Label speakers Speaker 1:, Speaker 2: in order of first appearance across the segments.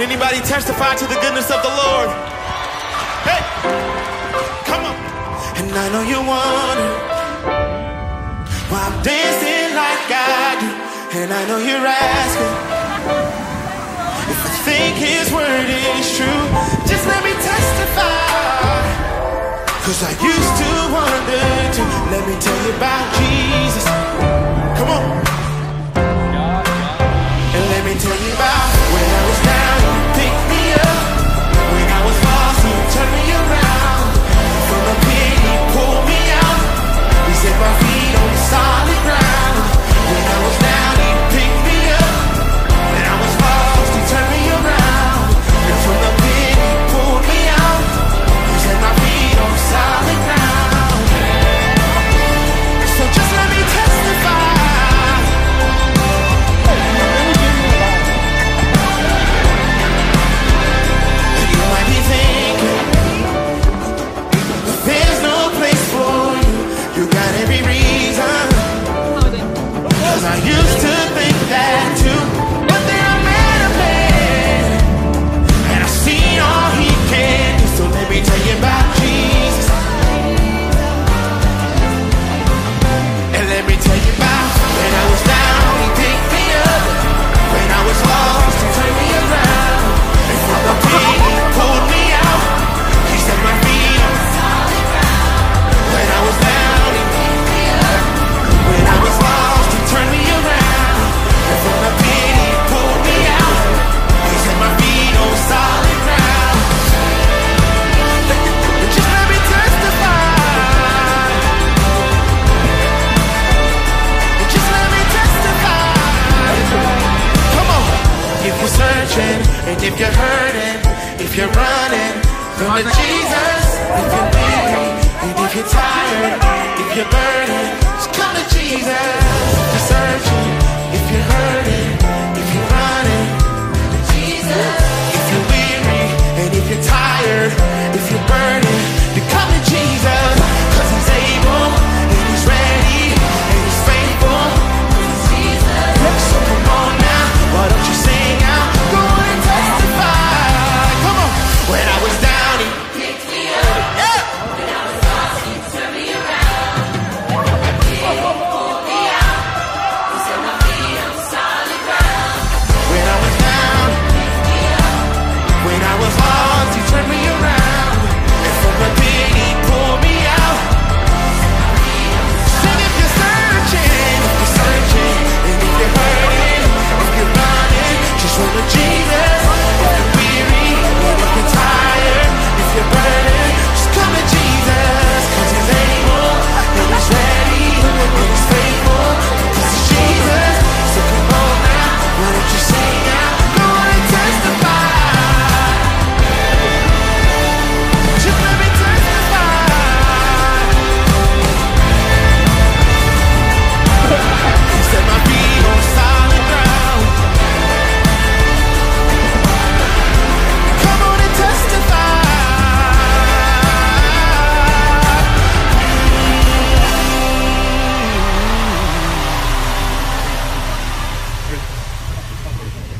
Speaker 1: Can anybody testify to the goodness of the Lord? Hey, come on. And I know you want it. why I'm dancing like I do. And I know you're asking if I think His word is true. Just let me testify. Cause I used to wonder too. Let me tell you about Jesus. Come on. searching, and if you're hurting, if you're running, come to Jesus.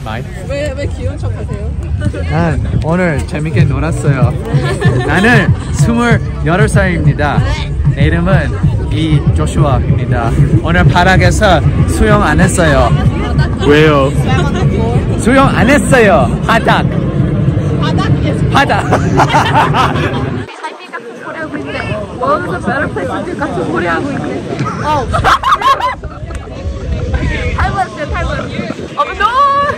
Speaker 2: 많이
Speaker 3: 왜, 왜 귀여운 척 하세요?
Speaker 2: 난 오늘 재밌게 놀았어요 나는 28살입니다 내 이름은 이 조슈아입니다 오늘 바닥에서 수영 안 했어요 왜요? 수영 안 했어요 바닥 바닥
Speaker 3: 바닥 어디서 better 같은 소리 하고 있네. 어. 탈모였어요, 탈모. 어, no!